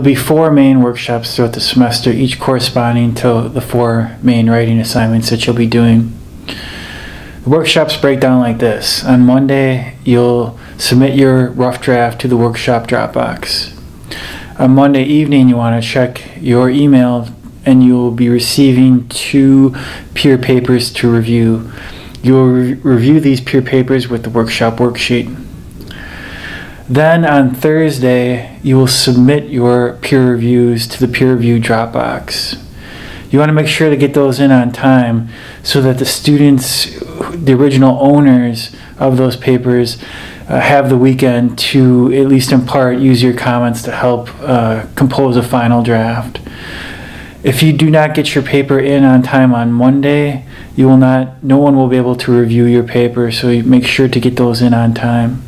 There'll be four main workshops throughout the semester, each corresponding to the four main writing assignments that you'll be doing. The workshops break down like this. On Monday, you'll submit your rough draft to the workshop Dropbox. On Monday evening, you want to check your email and you'll be receiving two peer papers to review. You'll re- review these peer papers with the workshop worksheet. Then on Thursday, you will submit your peer reviews to the peer review Dropbox. You want to make sure to get those in on time so that the students, the original owners of those papers, uh, have the weekend to, at least in part, use your comments to help uh, compose a final draft. If you do not get your paper in on time on Monday, you will not, no one will be able to review your paper, so you make sure to get those in on time.